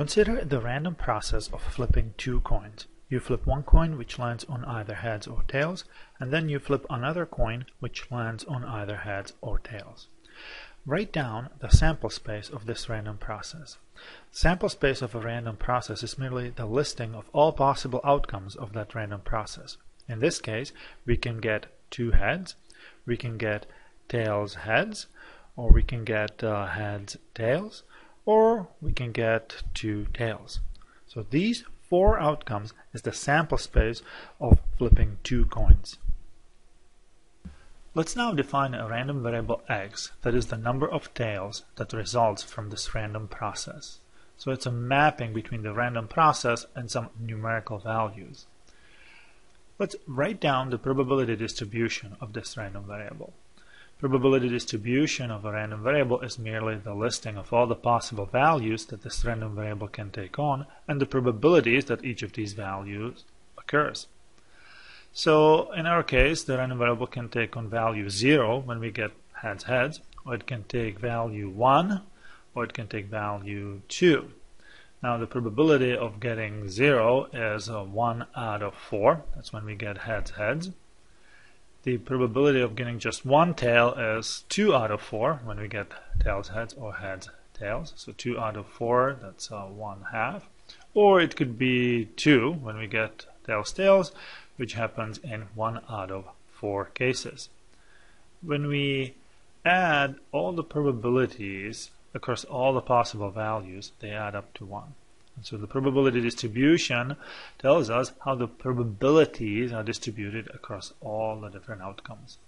Consider the random process of flipping two coins. You flip one coin which lands on either heads or tails, and then you flip another coin which lands on either heads or tails. Write down the sample space of this random process. Sample space of a random process is merely the listing of all possible outcomes of that random process. In this case, we can get two heads, we can get tails heads, or we can get uh, heads tails, or we can get two tails. So these four outcomes is the sample space of flipping two coins. Let's now define a random variable x, that is the number of tails that results from this random process. So it's a mapping between the random process and some numerical values. Let's write down the probability distribution of this random variable. Probability distribution of a random variable is merely the listing of all the possible values that this random variable can take on and the probabilities that each of these values occurs. So in our case, the random variable can take on value 0 when we get heads heads, or it can take value 1, or it can take value 2. Now the probability of getting 0 is uh, 1 out of 4, that's when we get heads heads the probability of getting just one tail is 2 out of 4 when we get tails heads or heads tails. So 2 out of 4, that's uh, 1 half. Or it could be 2 when we get tails tails, which happens in 1 out of 4 cases. When we add all the probabilities across all the possible values, they add up to 1. So the probability distribution tells us how the probabilities are distributed across all the different outcomes.